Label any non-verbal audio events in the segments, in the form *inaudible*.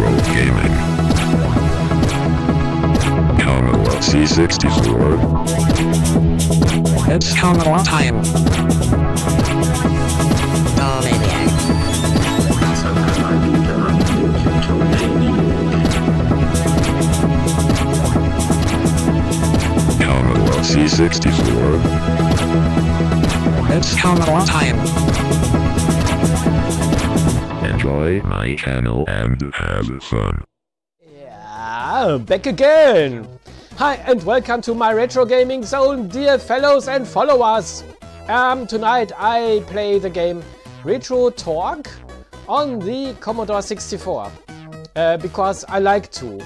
Retro Gaming. Commodore C64. It's Commodore time. Thomaniac. Commodore C64. It's Commodore time. Enjoy my channel and have fun. Yeah, back again! Hi and welcome to my retro gaming zone, dear fellows and followers! Um, tonight I play the game Retro Torque on the Commodore 64 uh, because I like to.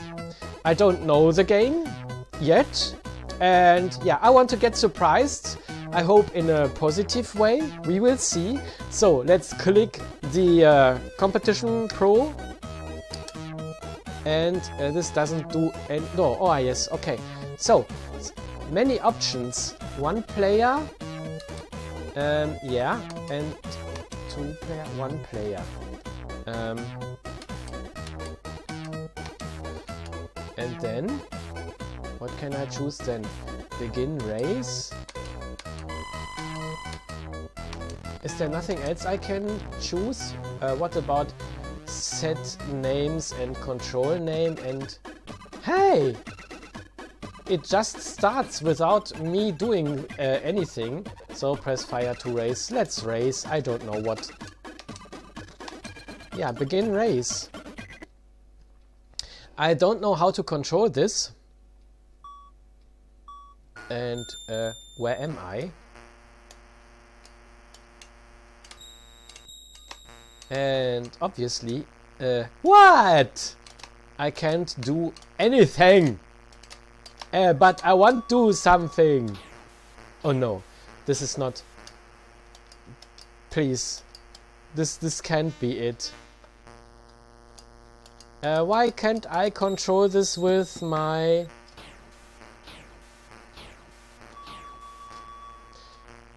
I don't know the game yet and yeah, I want to get surprised. I hope in a positive way. We will see. So let's click the uh, competition pro. And uh, this doesn't do any no oh yes okay. So many options. One player um yeah and two player one player. Um and then what can i choose then? Begin race is there nothing else i can choose? Uh, what about set names and control name and hey it just starts without me doing uh, anything. So press fire to race let's race i don't know what. Yeah begin race i don't know how to control this. And uh, where am i And obviously, uh, what? I can't do anything. Uh, but I want to do something. Oh no, this is not. Please, this this can't be it. Uh, why can't I control this with my?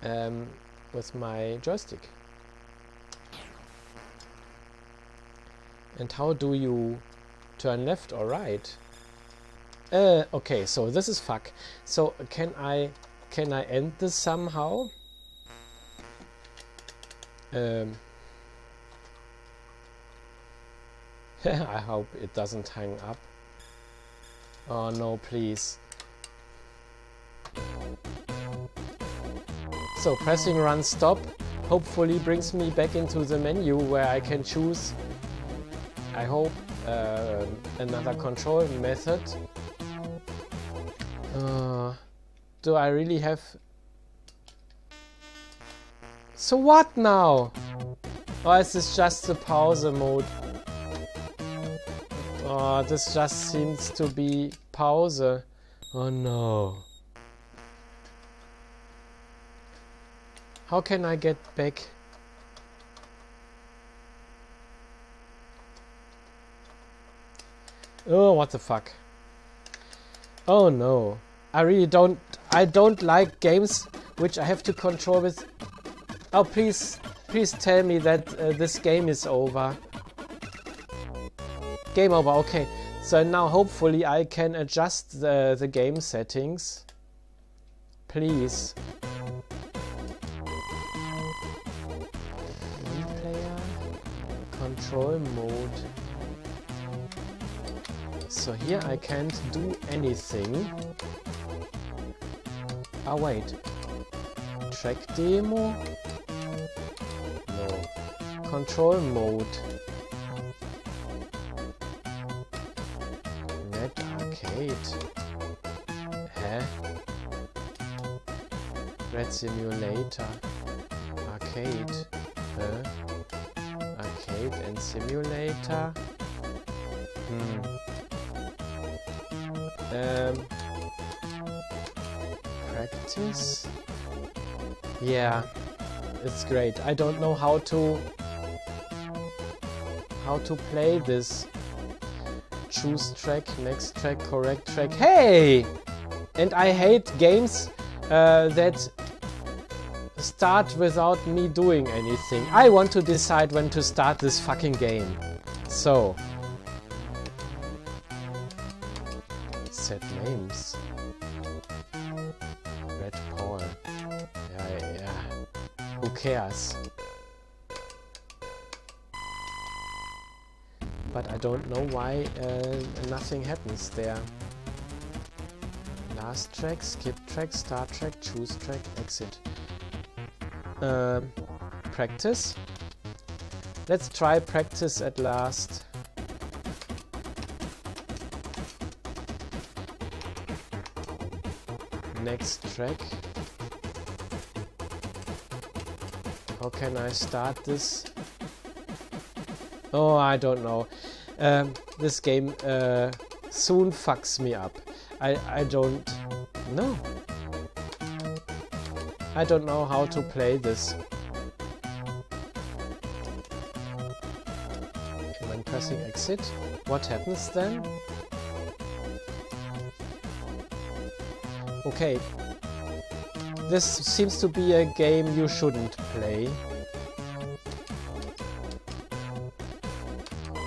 Um, with my joystick. And how do you turn left or right? Uh, okay, so this is fuck. So can I can I end this somehow? Um, *laughs* I hope it doesn't hang up. Oh no, please. So pressing run stop hopefully brings me back into the menu where I can choose I hope uh, another control method. Uh, do I really have... So what now? Or is this just the pause mode? Oh, this just seems to be pause. Oh no. How can I get back? Oh, what the fuck. Oh no. I really don't... I don't like games which I have to control with... Oh, please, please tell me that uh, this game is over. Game over, okay. So now hopefully I can adjust the, the game settings. Please. Player. Control mode. So here I can't do anything. Ah wait. Track demo? No. Control mode. Net arcade. Hä? Red simulator. Arcade. Arcade and simulator. Hmm. Um, practice? Yeah, it's great. I don't know how to how to play this. Choose track, next track, correct track. Hey! And I hate games uh, that start without me doing anything. I want to decide when to start this fucking game. So, said names. Red Paul. Yeah, yeah. Who cares? But I don't know why uh, nothing happens there. Last track, skip track, start track, choose track, exit. Um, practice. Let's try practice at last. Next track. How can I start this? Oh, I don't know. Um, this game uh, soon fucks me up. I, I don't know. I don't know how to play this. When pressing exit, what happens then? Okay. This seems to be a game you shouldn't play. Uh,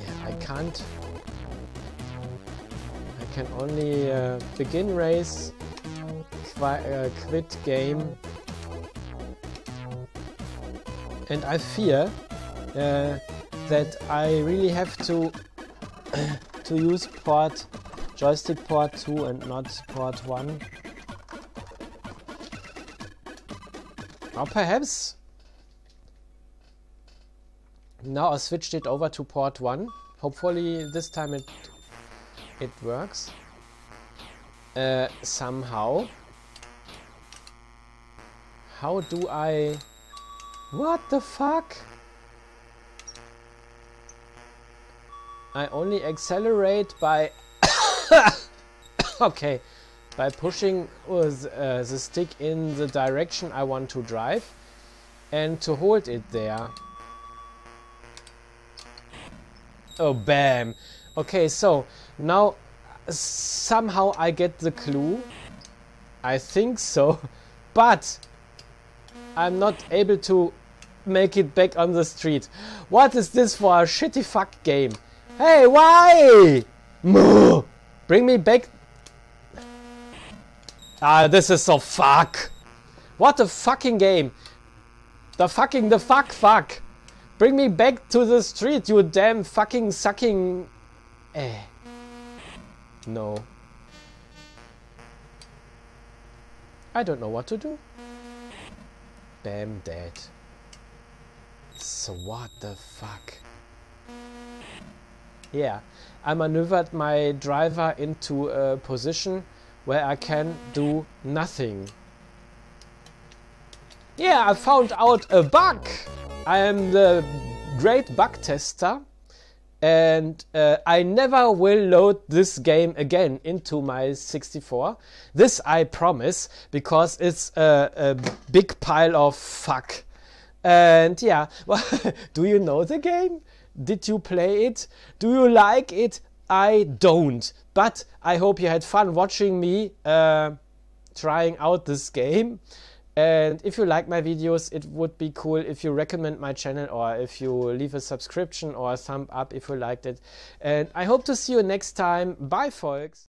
yeah, I can't. I can only uh, begin race, uh, quit game, and I fear uh, that I really have to *coughs* to use port joystick port 2 and not port 1. Or perhaps now I switched it over to port 1. Hopefully this time it it works. Uh, somehow. How do I... What the fuck? I only accelerate by... *coughs* okay. By pushing uh, the stick in the direction I want to drive and to hold it there. Oh, bam. Okay, so now somehow I get the clue. I think so. *laughs* But I'm not able to make it back on the street. What is this for a shitty fuck game? Hey, why? *laughs* Bring me back. Ah, this is so fuck. What a fucking game. The fucking, the fuck, fuck. Bring me back to the street, you damn fucking sucking... Eh. No. I don't know what to do. Bam, dead. So what the fuck? Yeah, I maneuvered my driver into a position where I can do nothing. Yeah, I found out a bug! I am the great bug tester and uh, I never will load this game again into my 64. This I promise because it's a, a big pile of fuck. And yeah, *laughs* do you know the game? Did you play it? Do you like it? I don't. But I hope you had fun watching me uh, trying out this game. And if you like my videos, it would be cool if you recommend my channel or if you leave a subscription or a thumb up if you liked it. And I hope to see you next time. Bye, folks.